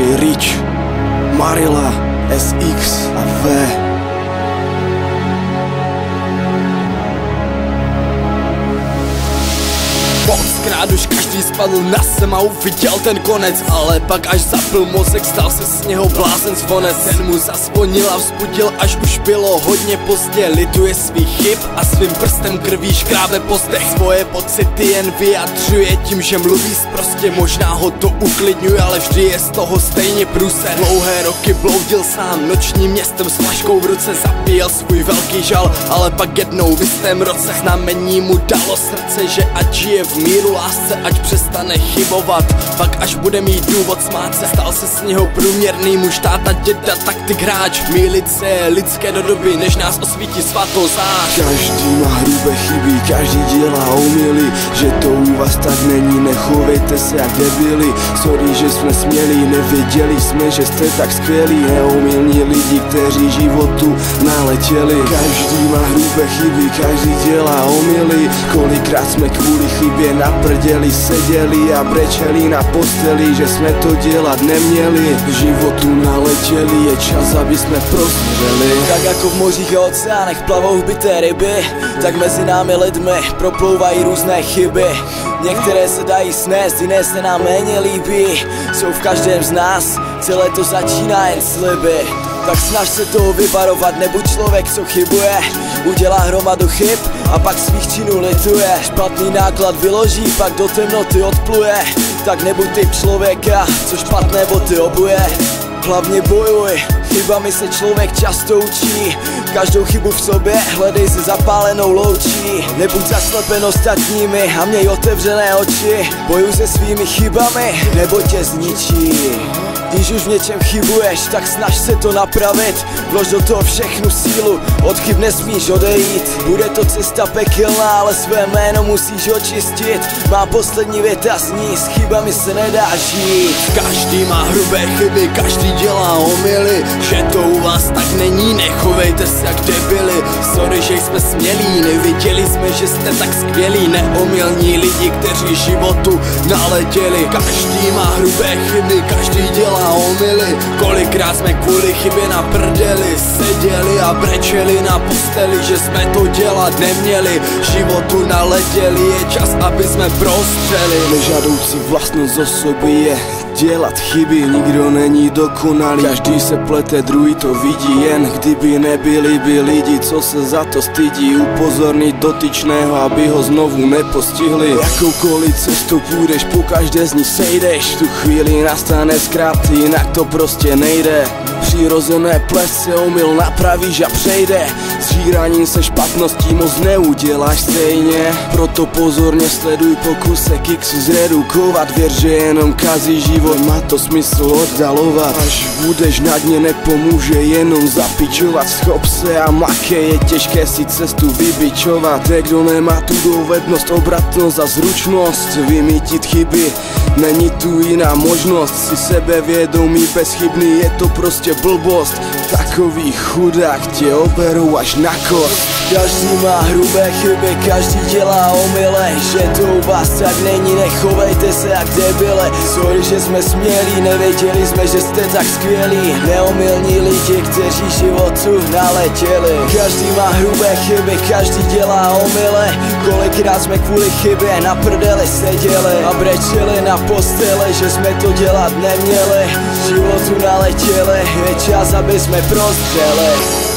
Rich, Marila, SX a V. Už každý spadl na sem a uviděl ten konec Ale pak až zapil mozek, stal se z něho blázen zvonec. Ten mu zasponil a vzbudil, až už bylo hodně pozdě. Lituje svých chyb a svým prstem krví škrábe po zdech Svoje pocity jen vyjadřuje tím, že mluví prostě. Možná ho to uklidňuje, ale vždy je z toho stejně průser. Dlouhé roky bloudil sám nočním městem s flaškou v ruce Zapíjel svůj velký žal, ale pak jednou v jistém roce Znamení mu dalo srdce, že ať žije v míru lásce, ať přestane chybovat. Pak až bude mít důvod smát se Stal se z něho průměrný muž, táta, děda, taktik hráč. Mílit se lidské do doby, než nás osvítí svatou zář. Každý má hrubé chyby, každý dělá omily. Že to u vás tak není, nechovejte se jak debili Sorry, že jsme směli, nevěděli jsme, že jste tak skvělí. Neumilní lidi, kteří životu naletěli. Každý má hrubé chyby, každý dělá omily. Kolikrát jsme kvůli chybě na prdeli seděli a brečeli na posteli Že jsme to dělat neměli. Životu naletěli, je čas, aby jsme prozřeli Tak jako v mořích a oceánech plavou hbité ryby Tak mezi námi lidmi proplouvají různé chyby Některé se dají snést, jiné se nám méně líbí. Jsou v každém z nás, celé to začíná jen sliby. Tak snaž se toho vyvarovat, nebuď člověk, co chybuje Udělá hromadu chyb a pak svých činů lituje. Špatný náklad vyloží, pak do temnoty odpluje. Tak nebuď typ člověka, co špatné boty obuje. Hlavně bojuj, chybami se člověk často učí. Každou chybu v sobě hledej se zapálenou loučí. Nebuď zaslepen ostatními a měj otevřené oči. Bojuj se svými chybami, nebo tě zničí. Když už v něčem chybuješ, tak snaž se to napravit. Vlož do toho všechnu sílu, od chyb nesmíš odejít. Bude to cesta pekelná, ale své jméno musíš očistit. Má poslední věta zní, s chybami se nedá žít. Každý má hrubé chyby, každý dělá omily Že to u vás tak není, nechovejte se jak debili Sorry, že jsme smělí, neviděli jsme, že jste tak skvělí. Neomilní lidi, kteří životu naletěli. Každý má hrubé chyby, každý dělá omily Kolikrát jsme kvůli chybě na prdeli Seděli a brečeli na posteli Že jsme to dělat neměli. Životu naletěli Je čas, aby jsme prostřeli Nežadoucí vlastnost osoby je dělat chyby Nikdo není dokonalý. Každý se plete, druhý to vidí Jen kdyby nebyli by lidi, co se za to stydí. Upozornit dotyčného, aby ho znovu nepostihli. Jakoukoliv cestu půjdeš, po každé z ní sejdeš. Tu chvíli nastane zkrát jinak to prostě nejde. Přirozené plesce omyl napravíš a přejde S žíraním se špatností moc neuděláš stejně. Proto pozorně sleduj pokusek X zredukovat Věř, že jenom kazí život, má to smysl oddalovat. Až budeš na dně nepomůže jenom zapičovat. Schop se a make, je těžké si cestu vybičovat. Te, kdo nemá tu dovednost, obratnost a zručnost. Vymítit chyby, není tu jiná možnost. Si sebevědomý, bezchybný, je to prostě blbost Takový chudák tě oberou až na kost. Každý má hrubé chyby, každý dělá omyle Že to u vás tak není, nechovejte se jak debile. Sorry, že jsme smělí, nevěděli jsme, že jste tak skvělí. Neomilní lidi, kteří životu naletěli. Každý má hrubé chyby, každý dělá omyle. Kolikrát jsme kvůli chybě na prdeli seděli A brečeli na posteli, že jsme to dělat neměli. Životu naletěli, je čas, aby jsme prostřeli